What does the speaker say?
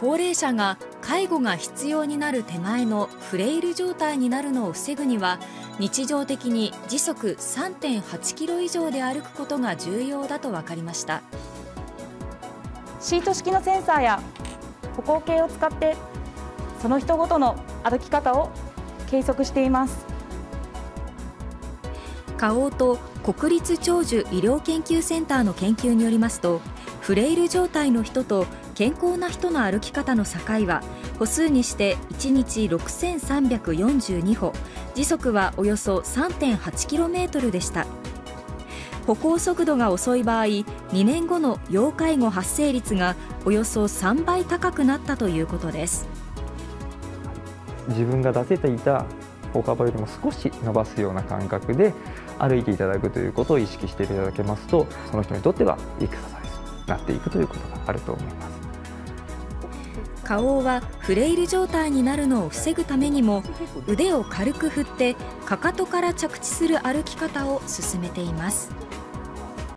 高齢者が介護が必要になる手前のフレイル状態になるのを防ぐには日常的に時速3.8キロ以上で歩くことが重要だと分かりました。シート式のセンサーや歩行計を使ってその人ごとの歩き方を計測しています。花王と国立長寿医療研究センターの研究によりますとフレイル状態の人と健康な人の歩き方の境は歩数にして1日6342歩。時速はおよそ 3.8km でした。歩行速度が遅い場合2年後の要介護発生率がおよそ3倍高くなったということです。自分が出せていた歩幅よりも少し伸ばすような感覚で歩いていただくということを意識していただけますとその人にとってはいいエクササイズ。なっていくということがあると思います。花王はフレイル状態になるのを防ぐためにも腕を軽く振ってかかとから着地する歩き方を進めています。